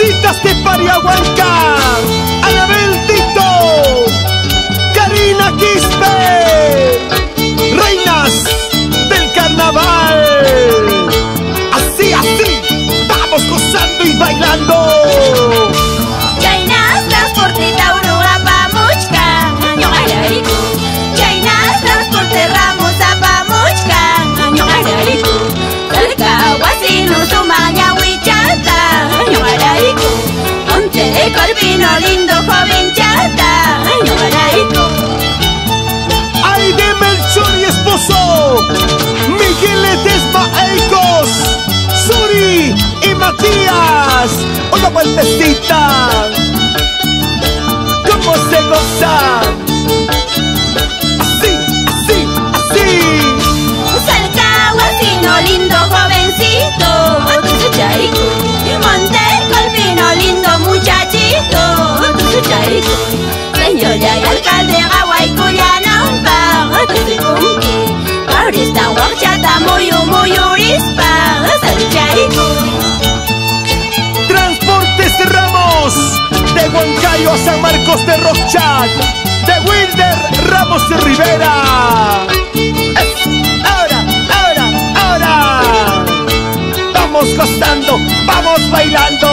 cariñositas de Pariahuanca. Lindo jovenchata Ñuqarayku Ay de Melchor y esposo. Miguel Ledesma Eicos. Suri y Matías. Una vueltecita. Tusuchayku Señor y alcalde Gawaiku Yanampa Tusukunki Paulista Huachata Muyu Muyurispa Tusuchayku Transportes Ramos. De Huancayo a San Marcos de Rochak. De Wilder Ramos de Rivera. Ahora, ahora, ahora. Vamos gozando, vamos bailando.